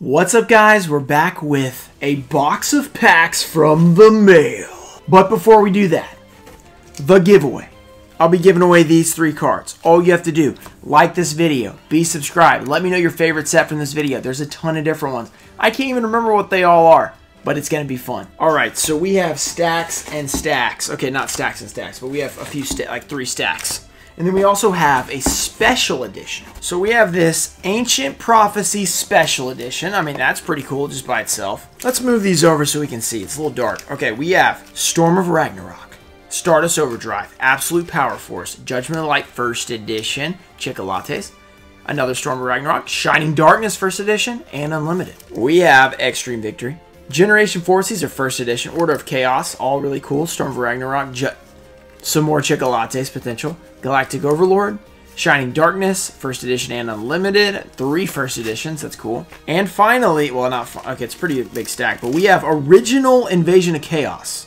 What's up guys? We're back with a box of packs from the mail. But before we do that, the giveaway. I'll be giving away these three cards. All you have to do, like this video, be subscribed, let me know your favorite set from this video. There's a ton of different ones. I can't even remember what they all are, but it's going to be fun. Alright, so we have stacks and stacks. Okay, not stacks and stacks, but we have a few, like three stacks. And then we also have a special edition. So we have this Ancient Prophecy Special Edition. I mean, that's pretty cool just by itself. Let's move these over so we can see. It's a little dark. Okay, we have Storm of Ragnarok, Stardust Overdrive, Absolute Power Force, Judgment of Light First Edition, Chocolates, another Storm of Ragnarok, Shining Darkness First Edition, and Unlimited. We have Extreme Victory, Generation Forces are First Edition, Order of Chaos, all really cool, Storm of Ragnarok, Ju some more Chocolates potential. Galactic Overlord, Shining Darkness, First Edition and Unlimited. Three First Editions, that's cool. And finally, well, not, okay, it's pretty big stack, but we have Original Invasion of Chaos.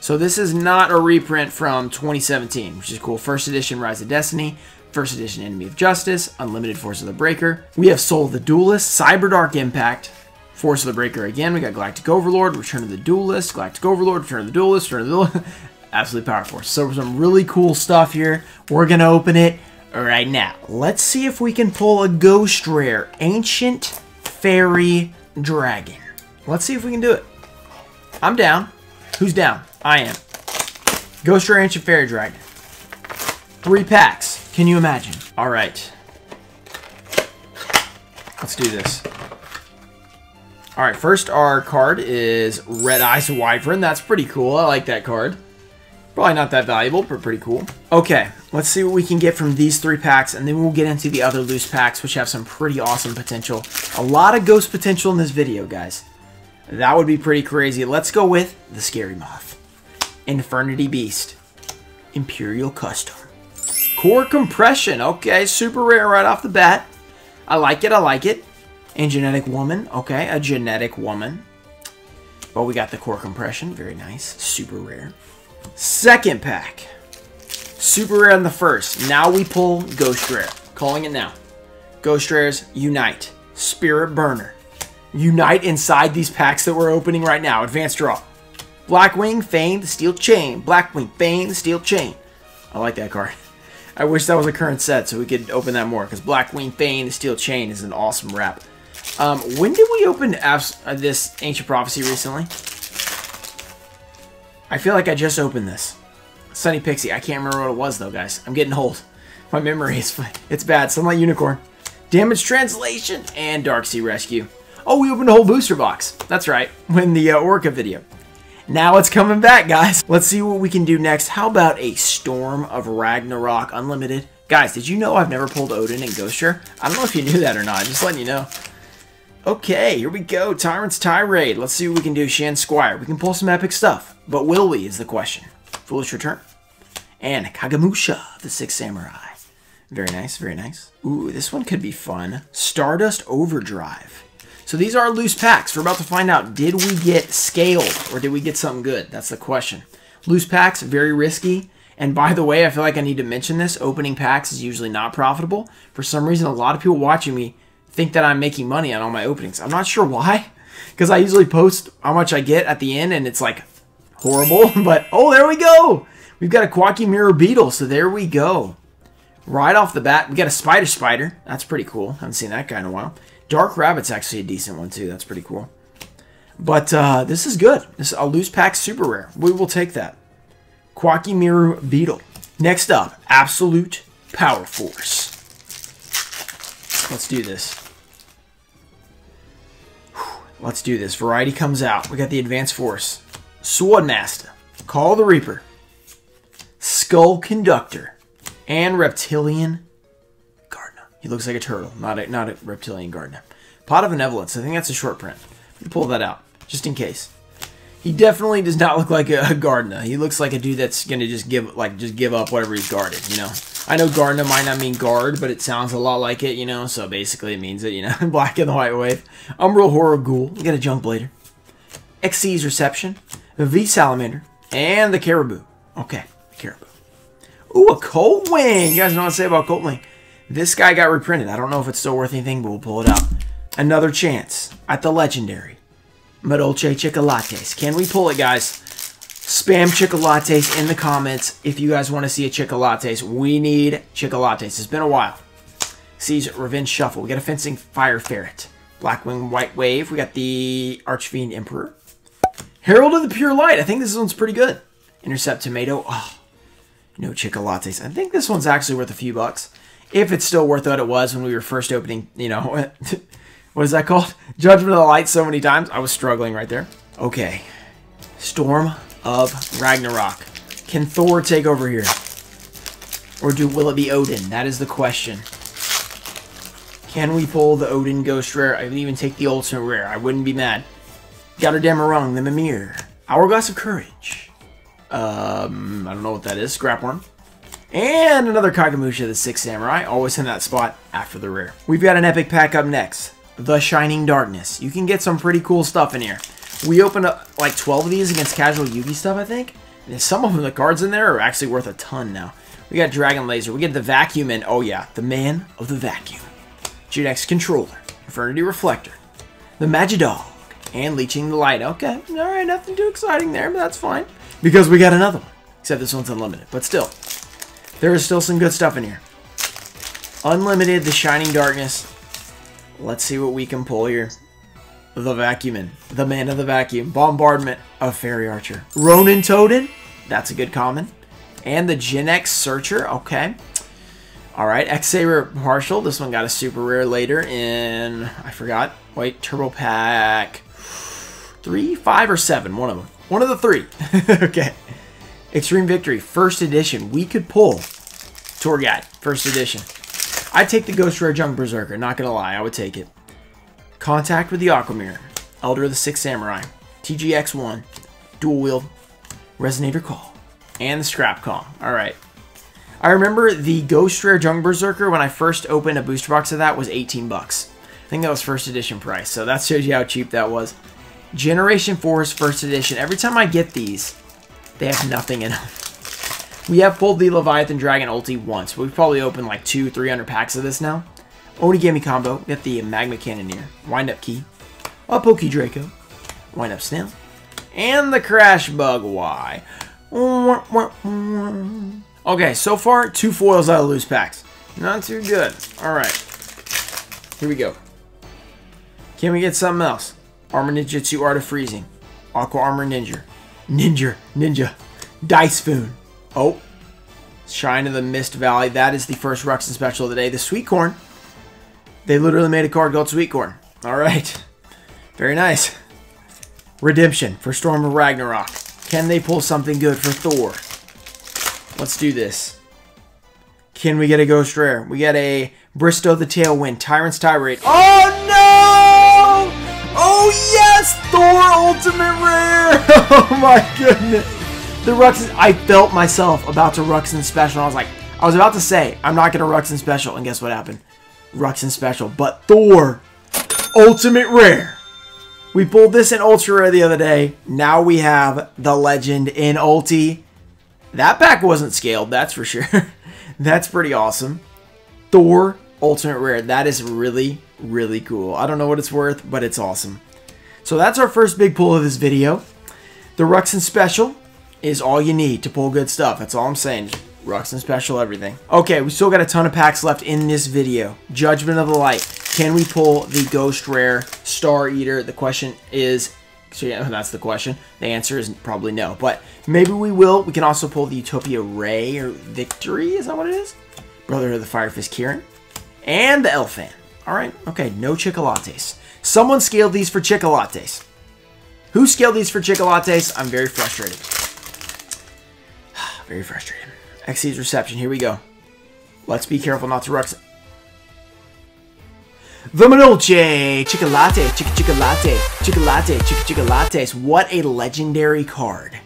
So this is not a reprint from 2017, which is cool. First Edition Rise of Destiny, First Edition Enemy of Justice, Unlimited Force of the Breaker. We have Soul of the Duelist, Cyber Dark Impact, Force of the Breaker again. We got Galactic Overlord, Return of the Duelist, Galactic Overlord, Return of the Duelist, Return of the Duelist. Absolute Power Force. So some really cool stuff here. We're going to open it right now. Let's see if we can pull a Ghost Rare Ancient Fairy Dragon. Let's see if we can do it. I'm down. Who's down? I am. Ghost Rare Ancient Fairy Dragon. Three packs. Can you imagine? All right. Let's do this. All right, first our card is Red Eyes Wyvern. That's pretty cool. I like that card. Probably not that valuable, but pretty cool. Okay, let's see what we can get from these three packs, and then we'll get into the other loose packs, which have some pretty awesome potential. A lot of ghost potential in this video, guys. That would be pretty crazy. Let's go with the Scary Moth. Infernity Beast. Imperial Custom. Core Compression. Okay, super rare right off the bat. I like it, I like it. And Genetic Woman. Okay, a Genetic Woman. Oh, we got the Core Compression. Very nice. Super rare. Second pack. Super rare in the first. Now we pull Ghost Rare. Calling it now. Ghost Rares Unite. Spirit Burner. Unite inside these packs that we're opening right now. Advanced draw. Blackwing, Fane, the Steel Chain. Blackwing, Fane, the Steel Chain. I like that card. I wish that was a current set so we could open that more because Blackwing, Fane, the Steel Chain is an awesome wrap. Um, when did we open uh, this Ancient Prophecy recently? I feel like I just opened this. Sunny Pixie. I can't remember what it was, though, guys. I'm getting old. My memory is it's bad. Sunlight Unicorn. Damage Translation and Dark Sea Rescue. Oh, we opened a whole booster box. That's right. When the uh, Orca video. Now it's coming back, guys. Let's see what we can do next. How about a Storm of Ragnarok Unlimited? Guys, did you know I've never pulled Odin and Ghost Rare? I don't know if you knew that or not. Just letting you know. Okay, here we go. Tyrant's Tirade. Let's see what we can do. Shien's Squire. We can pull some epic stuff. But will we is the question. Foolish Return. And Kagemusha, the Six Samurai. Very nice, very nice. Ooh, this one could be fun. Stardust Overdrive. So these are loose packs. We're about to find out, did we get scaled or did we get something good? That's the question. Loose packs, very risky. And by the way, I feel like I need to mention this. Opening packs is usually not profitable. For some reason, a lot of people watching me think that I'm making money on all my openings. I'm not sure why, because I usually post how much I get at the end, and it's like horrible. But oh, there we go. We've got a Koa'ki Meiru Beetle, so there we go. Right off the bat, we got a Spider Spider. That's pretty cool. Haven't seen that guy in a while. Dark Rabbit's actually a decent one too. That's pretty cool. But uh, this is good. This is a loose pack super rare. We will take that. Koa'ki Meiru Beetle. Next up, Absolute Power Force. Let's do this. Let's do this. Variety comes out. We got the Advanced Force. Swordmaster. Call the Reaper. Skull Conductor. And Reptilian Gardener. He looks like a turtle, not a, not a Reptilian Gardener. Pot of Benevolence. I think that's a short print. Pull that out, just in case. He definitely does not look like a, a Gardener. He looks like a dude that's gonna just give like just give up whatever he's guarded, you know. I know Gardner might not mean guard, but it sounds a lot like it, you know, so basically it means it, you know, black and the white wave. Umbral Horror Ghoul, we got a Junk Blader. Xyz Reception, V Salamander, and the Caribou. Okay, Caribou. Ooh, a Cold Wing! You guys know what I say about Cold Wing. This guy got reprinted. I don't know if it's still worth anything, but we'll pull it out. Another chance at the legendary Madolche Chocolates. Can we pull it, guys? Spam Chocolates in the comments if you guys want to see a Chocolates. We need Chocolates. It's been a while. Sees Revenge Shuffle. We got a Fencing Fire Ferret. Blackwing White Wave. We got the Archfiend Emperor. Herald of the Pure Light. I think this one's pretty good. Intercept Tomato. Oh, no Chocolates. I think this one's actually worth a few bucks. If it's still worth what it was when we were first opening, you know, what is that called? Judgment of the Light so many times. I was struggling right there. Okay. Storm of Ragnarok. Can Thor take over here? Or do will it be Odin? That is the question. Can we pull the Odin Ghost Rare? I would even take the Ultimate Rare. I wouldn't be mad. Gotterdammerung, the Mimir. Hourglass of Courage. Um, I don't know what that is. Scrap one. And another Kagemusha, the Sixth Samurai, always in that spot after the rare. We've got an epic pack up next. The Shining Darkness. You can get some pretty cool stuff in here. We opened up like 12 of these against casual Yugi stuff, I think. And some of them, the cards in there are actually worth a ton now. We got Dragon Laser. We get the Vacuum and, oh yeah, the Man of the Vacuum. Genex Controller. Infernity Reflector. The Magidog. And Leeching the Light. Okay, alright, nothing too exciting there, but that's fine. Because we got another one. Except this one's unlimited. But still, there is still some good stuff in here. Unlimited, the Shining Darkness. Let's see what we can pull here. The Vacuuman, the Man of the Vacuum, Bombardment of Fairy Archer. Ronintoadin, that's a good common. And the Genex Searcher, okay. Alright, X-Saber Partial, this one got a super rare later in, I forgot, wait, Turbo Pack 3, 5, or 7, one of them. One of the three. okay. Extreme Victory, first edition. We could pull Tour Guide, first edition. I'd take the Ghost Rare Junk Berserker, not gonna lie, I would take it. Contact with the Aquamirror, Elder of the Six Samurai, TGX1, Dual Wield, Resonator Call, and the Scrap Call. Alright. I remember the Ghost Rare Junk Berserker when I first opened a booster box of that was 18 bucks. I think that was first edition price, so that shows you how cheap that was. Generation Force's first edition. Every time I get these, they have nothing in them. We have pulled the Leviathan Dragon ulti once. We've probably opened like two, 300 packs of this now. Onigami combo. We got the Magma Cannoneer. Wind Up Key. A Poke Draco. Wind Up Snail. And the Crash Bug Y. Okay, so far, two foils out of loose packs. Not too good. Alright. Here we go. Can we get something else? Armor Ninjutsu Art of Freezing. Aqua Armor Ninja. Ninja. Ninja. Dice Foon. Oh. Shrine of the Mist Valley. That is the first Ruxin special of the day. The Sweet Corn. They literally made a card called Sweet Corn. Alright. Very nice. Redemption for Storm of Ragnarok. Can they pull something good for Thor? Let's do this. Can we get a Ghost Rare? We get a Brisote the Tailwind, Tyrant's Tirade. Oh no! Oh yes! Thor Ultimate Rare! Oh my goodness. The Ruxin, I felt myself about to Ruxin Special. I was like, I was about to say, I'm not going to Ruxin Special. And guess what happened? Ruxin Special. But Thor Ultimate Rare. We pulled this in Ultra Rare the other day. Now we have the Legend in Ulti. That pack wasn't scaled, that's for sure. that's pretty awesome. Thor Ultimate Rare. That is really, really cool. I don't know what it's worth, but it's awesome. So that's our first big pull of this video. The Ruxin Special is all you need to pull good stuff. That's all I'm saying. Ruxin Special everything. Okay, we still got a ton of packs left in this video. Judgment of the Light. Can we pull the Ghost Rare Star Eater? The question is, so yeah, that's the question. The answer is probably no, but maybe we will. We can also pull the Utopia Ray or Victory. Is that what it is? Brother of the Fire Fist Kirin. And the Elfan. All right, okay, no Chocolates. Someone scaled these for Chocolates. Who scaled these for Chocolates? I'm very frustrated. very frustrated. Xyz Reception, here we go. Let's be careful not to Rux. The Madolche! Chocolate, chica chocolate, chocolate, chica chocolates. What a legendary card.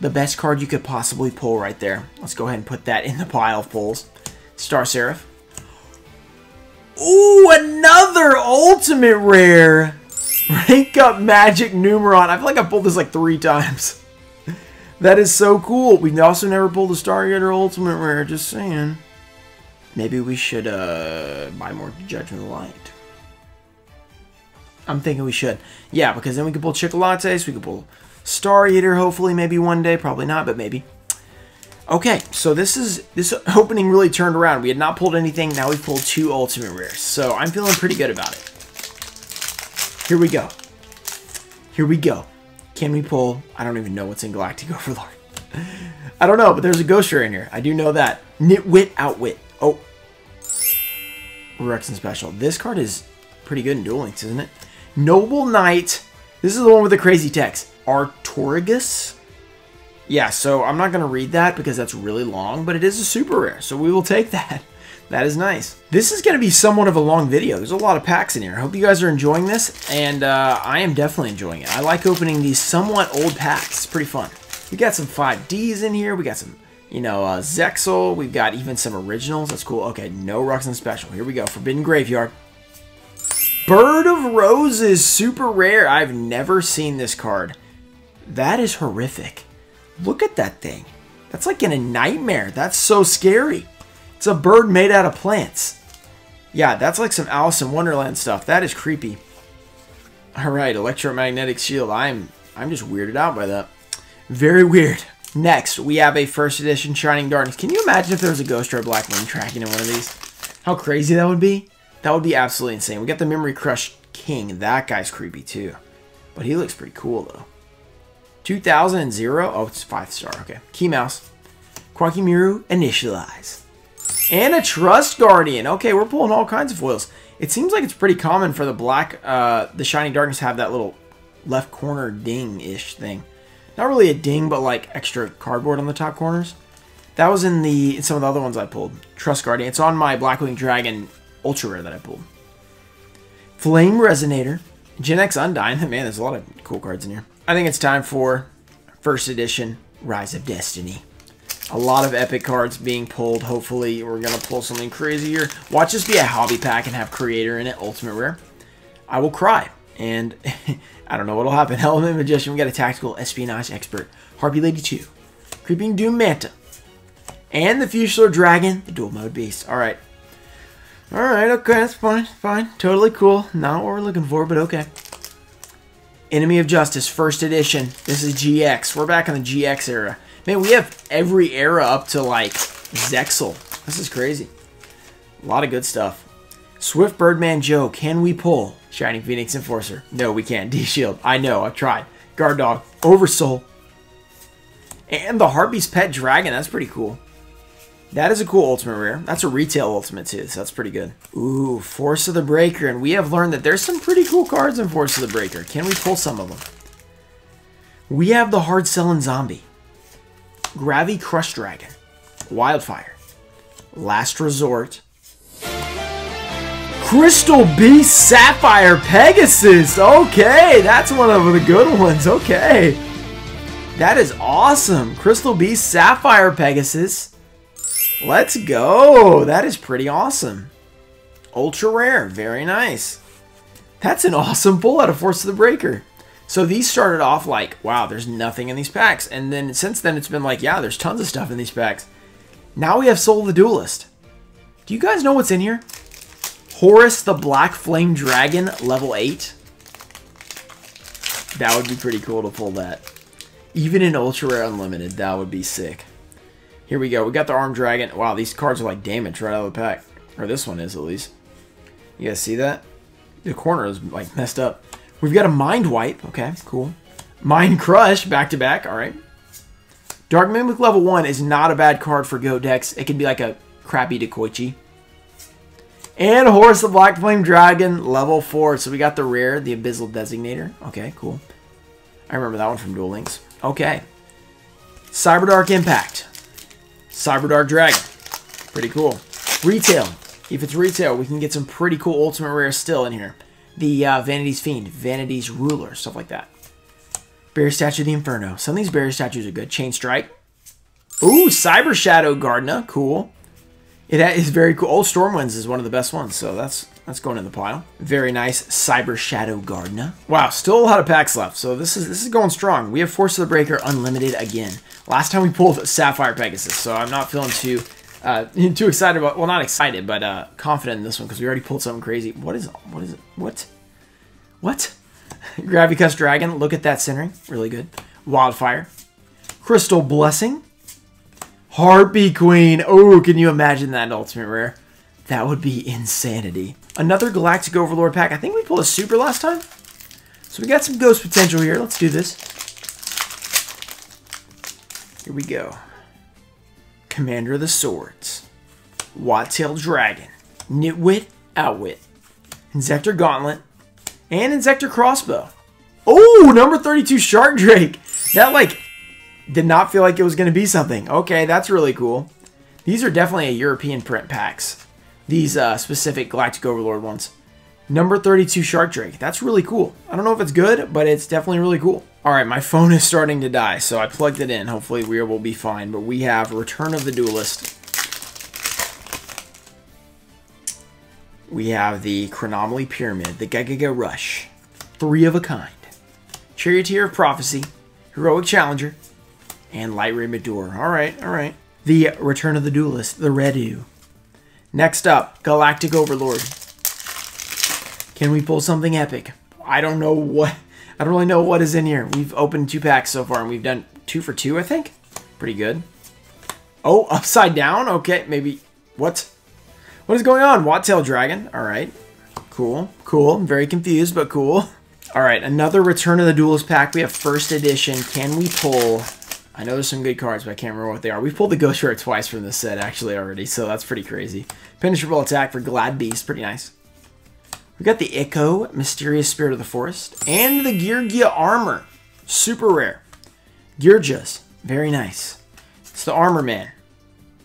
The best card you could possibly pull right there. Let's go ahead and put that in the pile of pulls. Star Seraph. Ooh, another ultimate rare. Rank up Magic Numeron. I feel like I pulled this like three times. That is so cool. We also never pulled a Star Eater Ultimate Rare, just saying. Maybe we should uh, buy more Judgment Light. I'm thinking we should. Yeah, because then we could pull Chocolates, we could pull Star Eater, hopefully, maybe one day. Probably not, but maybe. Okay, so this is this opening really turned around. We had not pulled anything. Now we pulled two ultimate rares. So I'm feeling pretty good about it. Here we go. Here we go. Can we pull? I don't even know what's in Galactic Overlord. I don't know, but there's a ghost rare in here. I do know that. Nitwit Outwit. Oh. Ruxin Special. This card is pretty good in Duel Links, isn't it? Noble Knight. This is the one with the crazy text. Artorigus? Yeah, so I'm not going to read that because that's really long, but it is a super rare, so we will take that. That is nice. This is going to be somewhat of a long video. There's a lot of packs in here. I hope you guys are enjoying this, and uh, I am definitely enjoying it. I like opening these somewhat old packs. It's pretty fun. We got some 5Ds in here. We got some, you know, uh, Zexal. We've got even some originals. That's cool. Okay, no Ruxin Special. Here we go. Forbidden Graveyard. Bird of Roses, super rare. I've never seen this card. That is horrific. Look at that thing. That's like in a nightmare. That's so scary. It's a bird made out of plants. Yeah, that's like some Alice in Wonderland stuff. That is creepy. All right, electromagnetic shield. I'm I'm just weirded out by that. Very weird. Next, we have a first edition Shining Darkness. Can you imagine if there was a Ghost or a Black Wing tracking in one of these? How crazy that would be? That would be absolutely insane. We got the Memory Crush King. That guy's creepy too. But he looks pretty cool though. 2000 and 0. Oh, it's 5 star. Okay. Key Mouse. Miru. Initialize. And a Trust Guardian. Okay, we're pulling all kinds of foils. It seems like it's pretty common for the black, uh, the Shining Darkness have that little left corner ding-ish thing. Not really a ding, but like extra cardboard on the top corners. That was in the in some of the other ones I pulled. Trust Guardian. It's on my Blackwing Dragon Ultra Rare that I pulled. Flame Resonator. Genex Undine. Man, there's a lot of cool cards in here. I think it's time for first edition Rise of Destiny. A lot of epic cards being pulled. Hopefully, we're going to pull something crazier. Watch this be a hobby pack and have Creator in it, Ultimate Rare. I will cry. And I don't know what'll happen. Element Magician, we got a Tactical Espionage Expert. Harpy Lady 2. Creeping Doom Manta. And the Fusilier Dragon, the Dual Mode Beast. Alright. Alright, okay, that's fine, fine. Totally cool. Not what we're looking for, but okay. Enemy of Justice, first edition. This is GX. We're back in the GX era. Man, we have every era up to, like, Zexal. This is crazy. A lot of good stuff. Swift Birdman Joe, can we pull? Shining Phoenix Enforcer. No, we can't. D-Shield. I know, I've tried. Guard Dog. Oversoul. And the Harpy's Pet Dragon. That's pretty cool. That is a cool ultimate rare. That's a retail ultimate too, so that's pretty good. Ooh, Force of the Breaker. And we have learned that there's some pretty cool cards in Force of the Breaker. Can we pull some of them? We have the Hard Selling Zombie. Gravi Crush Dragon. Wildfire. Last Resort. Crystal Beast Sapphire Pegasus. Okay, that's one of the good ones. Okay. That is awesome. Crystal Beast Sapphire Pegasus. Let's go. That is pretty awesome. Ultra rare. Very nice. That's an awesome pull out of Force of the Breaker. So these started off like, wow, there's nothing in these packs. And then since then, it's been like, yeah, there's tons of stuff in these packs. Now we have Soul the Duelist. Do you guys know what's in here? Horus the Black Flame Dragon, level 8. That would be pretty cool to pull that. Even in Ultra Rare Unlimited, that would be sick. Here we go. We got the Armed Dragon. Wow, these cards are like damaged right out of the pack. Or this one is, at least. You guys see that? The corner is like messed up. We've got a Mind Wipe. Okay, cool. Mind Crush, back to back. All right. Dark Mimic level 1 is not a bad card for Go decks. It can be like a crappy Dekoichi. And Horus the Black Flame Dragon, level 4. So we got the rare, the Abyssal Designator. Okay, cool. I remember that one from Duel Links. Okay. Cyber Dark Impact. Cyber Dark Dragon. Pretty cool. Retail. If it's retail, we can get some pretty cool Ultimate Rare still in here. The uh, Vanity's Fiend, Vanity's Ruler, stuff like that. Barrier Statue of the Inferno. Some of these Barrier Statues are good. Chain Strike. Ooh, Cyber Shadow Gardna. Cool. It is very cool. Old Stormwinds is one of the best ones, so that's that's going in the pile. Very nice Cyber Shadow Gardna. Wow, still a lot of packs left, so this is this is going strong. We have Force of the Breaker Unlimited again. Last time we pulled Sapphire Pegasus, so I'm not feeling too uh, too excited about. Well, not excited, but uh, confident in this one because we already pulled something crazy. What is what is it? What? What? Gravi Crush Dragon. Look at that centering. Really good. Wildfire. Crystal Blessing. Harpy Queen. Oh, can you imagine that ultimate rare? That would be insanity. Another Galactic Overlord pack. I think we pulled a super last time. So we got some ghost potential here. Let's do this. Here we go. Commander of the Swords. Wattail Dragon. Nitwit Outwit. Inzektor Gauntlet. And Inzektor Crossbow. Oh, number 32 Shark Drake. That, like, did not feel like it was going to be something. Okay, that's really cool. These are definitely a European print packs. These uh, specific Galactic Overlord ones. Number 32 Shark Drake. That's really cool. I don't know if it's good, but it's definitely really cool. All right, my phone is starting to die, so I plugged it in. Hopefully we will be fine. But we have Return of the Duelist. We have the Chronomaly Pyramid, the Giga Rush, Three of a Kind, Charioteer of Prophecy, Heroic Challenger, and Light Ray Madoor. All right, all right. The Return of the Duelist, the Redu. Next up, Galactic Overlord. Can we pull something epic? I don't know what. I don't really know what is in here. We've opened two packs so far, and we've done two for two, I think. Pretty good. Oh, upside down? Okay, maybe. What? What is going on? Wattail Dragon. All right. Cool. Cool. I'm very confused, but cool. All right, another Return of the Duelist pack. We have first edition. Can we pull I know there's some good cards, but I can't remember what they are. We've pulled the Ghost Rare twice from this set, actually, already, so that's pretty crazy. Penetrable attack for Glad Beast, pretty nice. We got the Eco, Mysterious Spirit of the Forest, and the Geargia Armor. Super rare. Geargias, very nice. It's the Armor Man.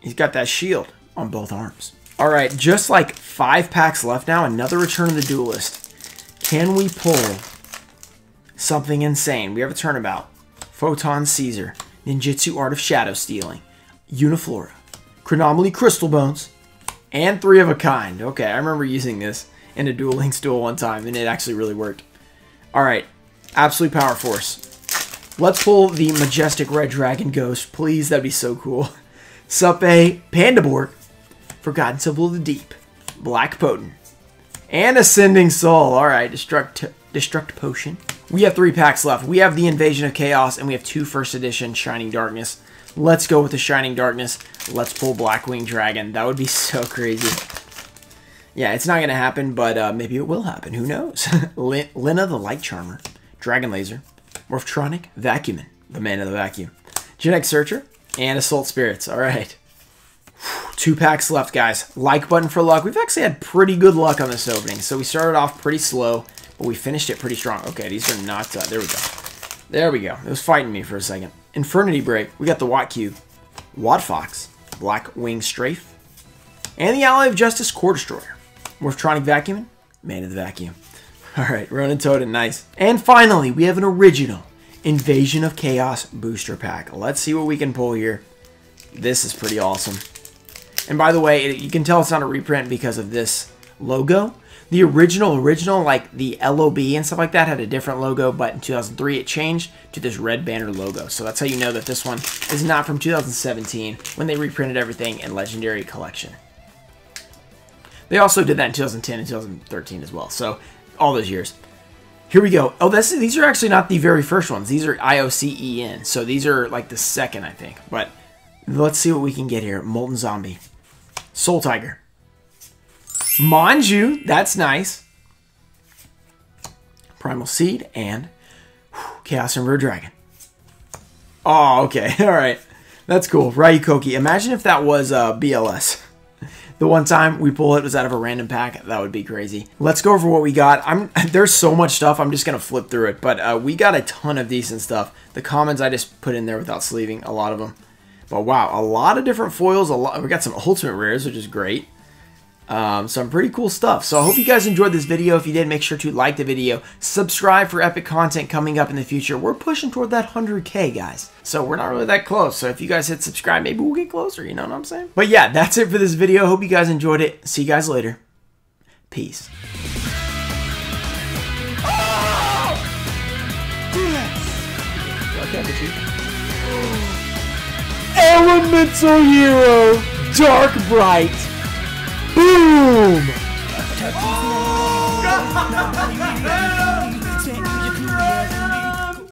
He's got that shield on both arms. All right, just like five packs left now, another Return of the Duelist. Can we pull something insane? We have a turnabout. Photon Caesar. Ninjutsu Art of Shadow Stealing, Uniflora, Chronomaly Crystal Bones, and Three of a Kind. Okay, I remember using this in a Duel Links duel one time, and it actually really worked. Alright, Absolute Power Force. Let's pull the Majestic Red Dragon Ghost, please, that'd be so cool. Supe, Pandaborg, Forgotten Symbol of the Deep, Black Potent, and Ascending Soul. Alright, Destruct, Destruct Potion, we have three packs left. We have the Invasion of Chaos, and we have two first edition Shining Darkness. Let's go with the Shining Darkness. Let's pull Blackwing Dragon. That would be so crazy. Yeah, it's not going to happen, but uh, maybe it will happen. Who knows? Lyna the Light Charmer. Dragon Laser. Morphtronic Vacuuman. The man of the vacuum. Genetic Searcher. And Assault Spirits. All right. Two packs left, guys. Like button for luck. We've actually had pretty good luck on this opening. So we started off pretty slow. But we finished it pretty strong. Okay, these are not... Uh, there we go. There we go. It was fighting me for a second. Infernity Break. We got the Watt Cube. Watt Fox. Black Wing Strafe. And the Ally of Justice Core Destroyer. Morphtronic Vacuum. Man of the Vacuum. Alright, Ronin Totem, nice. And finally, we have an original Invasion of Chaos booster pack. Let's see what we can pull here. This is pretty awesome. And by the way, you can tell it's not a reprint because of this logo. The original, original, like the LOB and stuff like that, had a different logo, but in 2003 it changed to this red banner logo. So that's how you know that this one is not from 2017 when they reprinted everything in Legendary Collection. They also did that in 2010 and 2013 as well. So all those years. Here we go. Oh, this, these are actually not the very first ones. These are IOCEN. So these are like the second, I think. But let's see what we can get here. Molten Zombie. Soul Tiger. Manju, that's nice. Primal Seed and whew, Chaos Emperor Dragon. Oh, okay. All right. That's cool. Ryukoki. Imagine if that was uh, BLS. The one time we pull it was out of a random pack. That would be crazy. Let's go over what we got. I'm There's so much stuff. I'm just going to flip through it. But uh, we got a ton of decent stuff. The commons I just put in there without sleeving. A lot of them. But wow, a lot of different foils. A lot. We got some ultimate rares, which is great. Um, some pretty cool stuff. So I hope you guys enjoyed this video. If you did, make sure to like the video, subscribe for epic content coming up in the future. We're pushing toward that 100k, guys. So we're not really that close. So if you guys hit subscribe, maybe we'll get closer, you know what I'm saying? But yeah, that's it for this video. Hope you guys enjoyed it. See you guys later. Peace. Elemental Hero, Dark Bright. Boom! Oh!